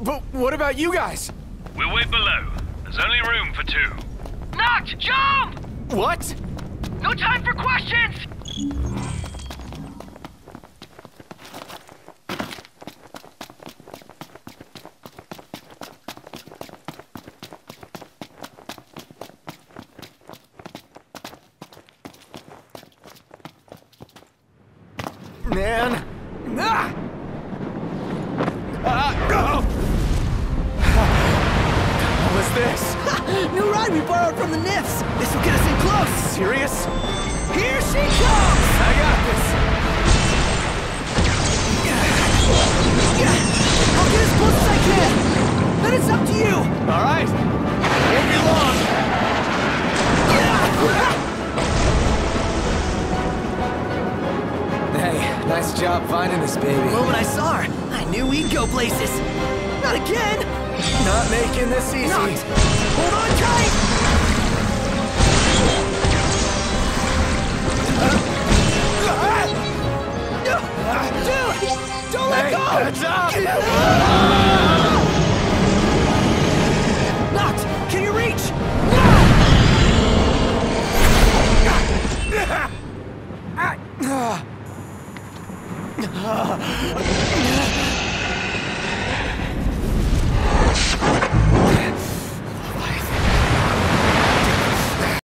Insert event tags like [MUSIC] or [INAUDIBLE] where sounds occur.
But what about you guys? We'll wait below. There's only room for two. Noct! Jump! What? No time for questions! Man. This? New ride we borrowed from the Nifs. This will get us in close. Serious? Here she comes! I got this. I'll get as close as I can. Then it's up to you. All right. Won't be long. Hey, nice job finding this baby. The moment I saw her, I knew we'd go places. Not again! Not making this easy. Noct! Hold on tight! Dude! Don't let Hey, go! heads up! Noct! Can you reach? [LAUGHS] Ah. Ah. Ah.